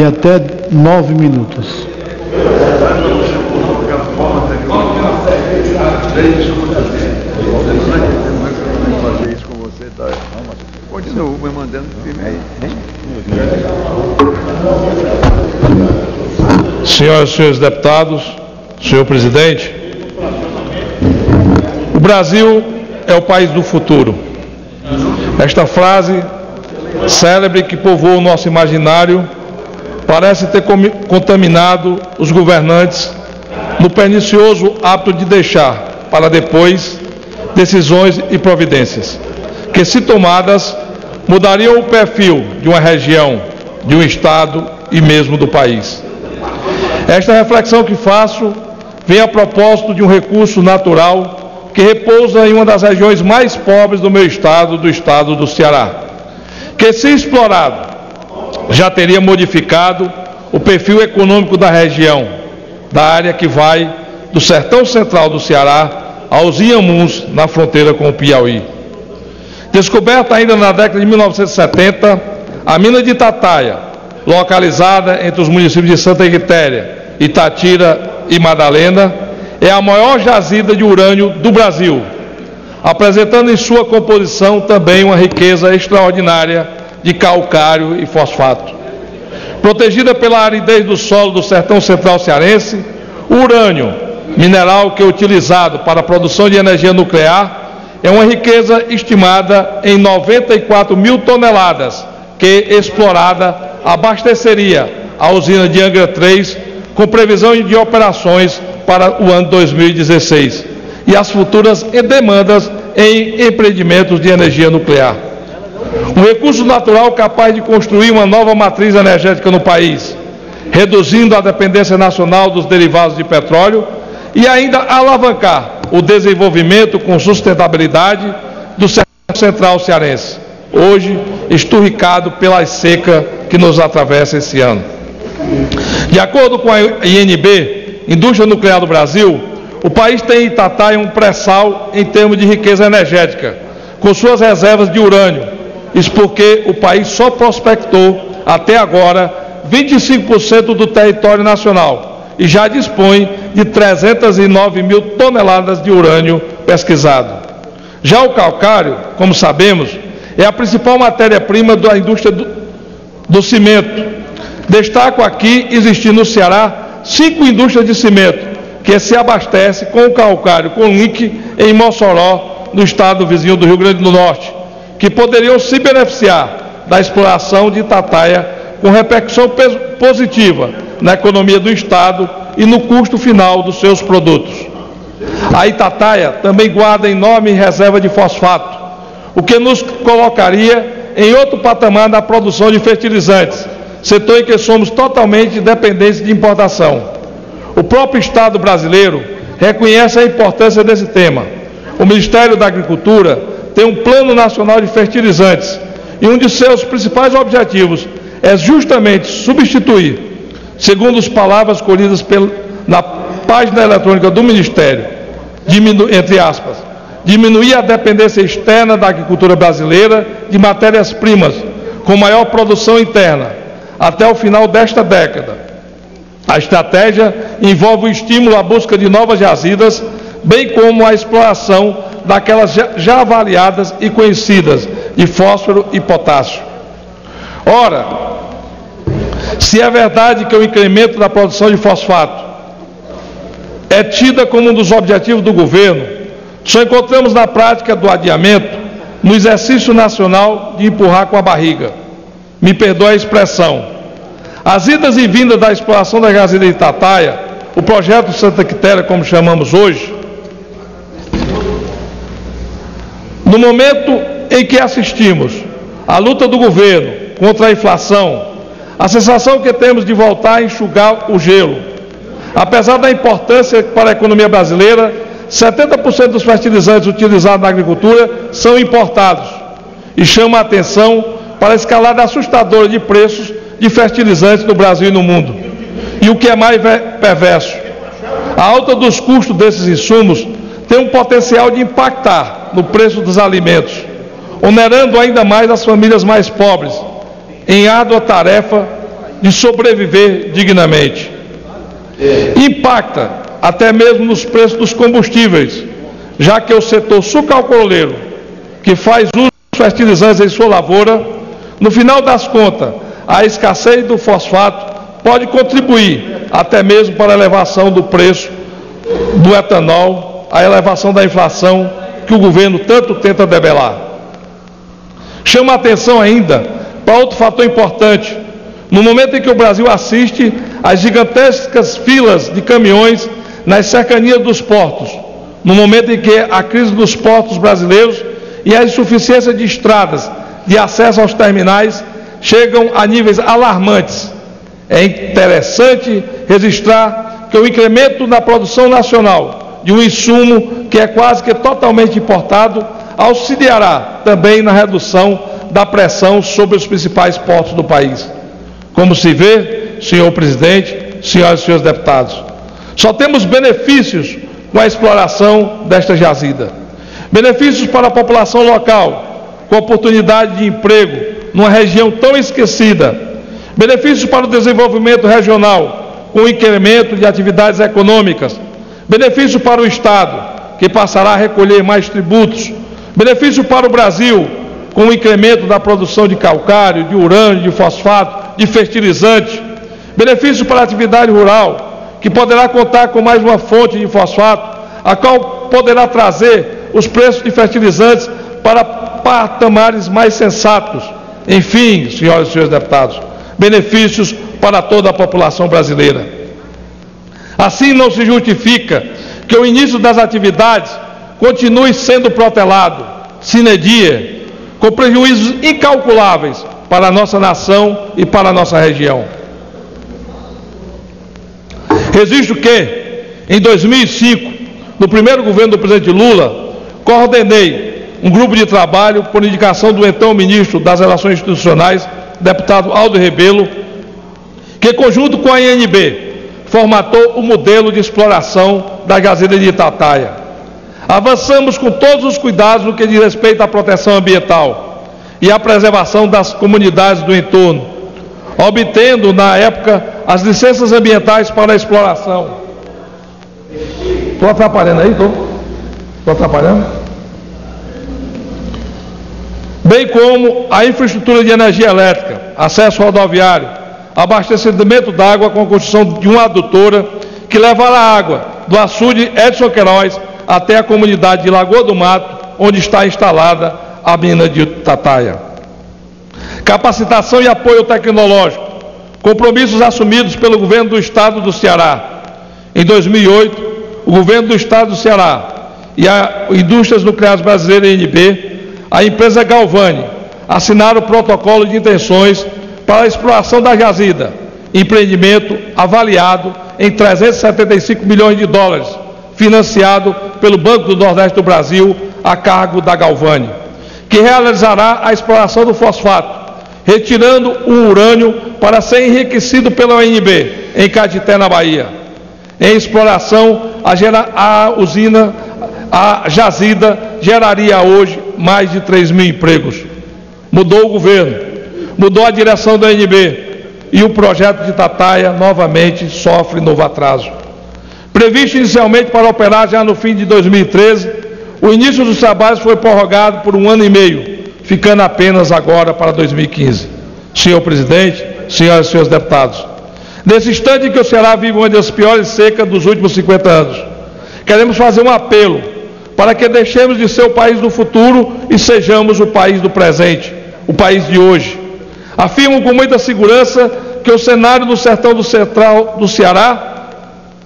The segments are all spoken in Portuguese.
de até nove minutos. Continua me mandando Senhoras e senhores deputados, senhor presidente, o Brasil é o país do futuro. Esta frase célebre que povoou o nosso imaginário parece ter contaminado os governantes no pernicioso hábito de deixar para depois decisões e providências que, se tomadas, mudariam o perfil de uma região, de um estado e mesmo do país. Esta reflexão que faço vem a propósito de um recurso natural que repousa em uma das regiões mais pobres do meu estado, do estado do Ceará, que, se explorado, já teria modificado o perfil econômico da região, da área que vai do sertão central do Ceará aos Iamuns, na fronteira com o Piauí. Descoberta ainda na década de 1970, a mina de Tataia, localizada entre os municípios de Santa Quitéria, Itatira e Madalena, é a maior jazida de urânio do Brasil, apresentando em sua composição também uma riqueza extraordinária de calcário e fosfato. Protegida pela aridez do solo do sertão central cearense, o urânio, mineral que é utilizado para a produção de energia nuclear, é uma riqueza estimada em 94 mil toneladas, que explorada abasteceria a usina de Angra 3 com previsão de operações para o ano 2016 e as futuras demandas em empreendimentos de energia nuclear. Um recurso natural capaz de construir uma nova matriz energética no país, reduzindo a dependência nacional dos derivados de petróleo e ainda alavancar o desenvolvimento com sustentabilidade do central cearense, hoje esturricado pela seca que nos atravessa esse ano. De acordo com a INB, Indústria Nuclear do Brasil, o país tem em um pré-sal em termos de riqueza energética, com suas reservas de urânio. Isso porque o país só prospectou até agora 25% do território nacional e já dispõe de 309 mil toneladas de urânio pesquisado. Já o calcário, como sabemos, é a principal matéria-prima da indústria do, do cimento. Destaco aqui existir no Ceará cinco indústrias de cimento que se abastecem com o calcário com link em Mossoró, no estado vizinho do Rio Grande do Norte, que poderiam se beneficiar da exploração de Tataia com repercussão positiva na economia do Estado e no custo final dos seus produtos. A Itataia também guarda enorme reserva de fosfato, o que nos colocaria em outro patamar na produção de fertilizantes, setor em que somos totalmente dependentes de importação. O próprio Estado brasileiro reconhece a importância desse tema. O Ministério da Agricultura tem um Plano Nacional de Fertilizantes e um de seus principais objetivos é justamente substituir segundo as palavras colhidas na página eletrônica do Ministério, diminu, entre aspas, diminuir a dependência externa da agricultura brasileira de matérias-primas com maior produção interna até o final desta década. A estratégia envolve o estímulo à busca de novas jazidas, bem como a exploração daquelas já avaliadas e conhecidas de fósforo e potássio. Ora, se é verdade que o incremento da produção de fosfato é tida como um dos objetivos do governo, só encontramos na prática do adiamento no exercício nacional de empurrar com a barriga. Me perdoe a expressão. As idas e vindas da exploração da gasina de Tataia, o projeto Santa Quitéria, como chamamos hoje, no momento em que assistimos à luta do governo contra a inflação, a sensação que temos de voltar a enxugar o gelo. Apesar da importância para a economia brasileira, 70% dos fertilizantes utilizados na agricultura são importados e chama a atenção para a escalada assustadora de preços de fertilizantes no Brasil e no mundo. E o que é mais perverso, a alta dos custos desses insumos tem um potencial de impactar no preço dos alimentos, onerando ainda mais as famílias mais pobres em árdua tarefa de sobreviver dignamente. Impacta até mesmo nos preços dos combustíveis, já que o setor sucalcooleiro, que faz uso dos fertilizantes em sua lavoura, no final das contas, a escassez do fosfato pode contribuir até mesmo para a elevação do preço do etanol, a elevação da inflação que o governo tanto tenta debelar. Chama a atenção ainda para outro fator importante. No momento em que o Brasil assiste às gigantescas filas de caminhões nas cercanias dos portos, no momento em que a crise dos portos brasileiros e a insuficiência de estradas de acesso aos terminais chegam a níveis alarmantes. É interessante registrar que o incremento na produção nacional de um insumo que é quase que totalmente importado auxiliará também na redução da pressão sobre os principais portos do país. Como se vê, senhor presidente, senhoras e senhores deputados, só temos benefícios com a exploração desta jazida. Benefícios para a população local, com oportunidade de emprego numa região tão esquecida. Benefícios para o desenvolvimento regional, com o incremento de atividades econômicas. Benefício para o Estado, que passará a recolher mais tributos. Benefício para o Brasil, com o incremento da produção de calcário, de urânio, de fosfato, de fertilizante. Benefício para a atividade rural, que poderá contar com mais uma fonte de fosfato, a qual poderá trazer os preços de fertilizantes para patamares mais sensatos. Enfim, senhoras e senhores deputados, benefícios para toda a população brasileira. Assim não se justifica que o início das atividades continue sendo protelado, sine die, com prejuízos incalculáveis para a nossa nação e para a nossa região. Registro que, em 2005, no primeiro governo do presidente Lula, coordenei um grupo de trabalho por indicação do então ministro das Relações Institucionais, deputado Aldo Rebelo, que, conjunto com a INB, formatou o modelo de exploração da Gazeta de Itataia. Avançamos com todos os cuidados no que diz respeito à proteção ambiental e à preservação das comunidades do entorno, obtendo, na época, as licenças ambientais para a exploração. Estou atrapalhando aí? Estou atrapalhando? Bem como a infraestrutura de energia elétrica, acesso rodoviário, abastecimento d'água com a construção de uma adutora que levará água do açude Edson Queiroz até a comunidade de Lagoa do Mato, onde está instalada a mina de Tataia. Capacitação e apoio tecnológico, compromissos assumidos pelo governo do estado do Ceará. Em 2008, o governo do estado do Ceará e a Indústrias Nucleares Brasileiras INB, a empresa Galvani, assinaram o protocolo de intenções para a exploração da jazida, empreendimento avaliado em 375 milhões de dólares, financiado pelo Banco do Nordeste do Brasil, a cargo da Galvani, que realizará a exploração do fosfato, retirando o urânio para ser enriquecido pela ONB em Catité, na Bahia. Em exploração, a, gera, a usina, a jazida, geraria hoje mais de 3 mil empregos. Mudou o governo, mudou a direção da ONB e o projeto de Tataia novamente sofre novo atraso. Previsto inicialmente para operar já no fim de 2013, o início dos trabalhos foi prorrogado por um ano e meio, ficando apenas agora para 2015. Senhor presidente, senhoras e senhores deputados, nesse instante em que o Ceará vive uma das piores secas dos últimos 50 anos, queremos fazer um apelo para que deixemos de ser o país do futuro e sejamos o país do presente, o país de hoje. Afirmo com muita segurança que o cenário do sertão do central do Ceará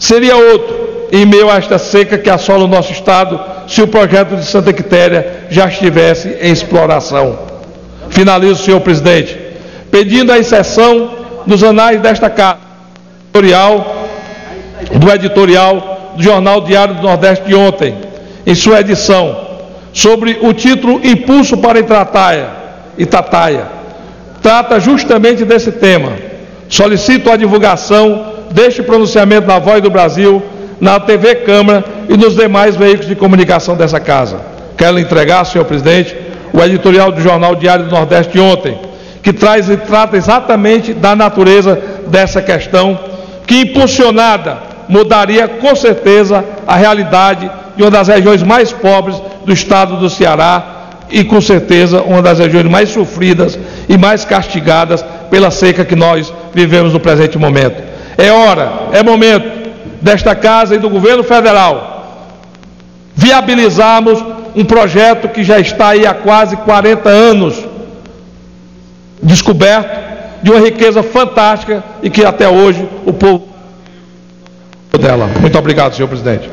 seria outro em meio a esta seca que assola o nosso estado se o projeto de Santa Quitéria já estivesse em exploração. Finalizo, senhor presidente, pedindo a inserção nos anais desta casa editorial, do editorial do Jornal Diário do Nordeste de ontem, em sua edição, sobre o título Impulso para Itataia. Itataia. Trata justamente desse tema. Solicito a divulgação deste pronunciamento na Voz do Brasil, na TV Câmara e nos demais veículos de comunicação dessa casa. Quero entregar, senhor presidente, o editorial do Jornal Diário do Nordeste de ontem, que traz e trata exatamente da natureza dessa questão, que impulsionada mudaria com certeza a realidade de uma das regiões mais pobres do estado do Ceará e com certeza uma das regiões mais sofridas e mais castigadas pela seca que nós vivemos no presente momento. É hora, é momento desta casa e do governo federal viabilizarmos um projeto que já está aí há quase 40 anos descoberto de uma riqueza fantástica e que até hoje o povo dela. Muito obrigado, senhor presidente.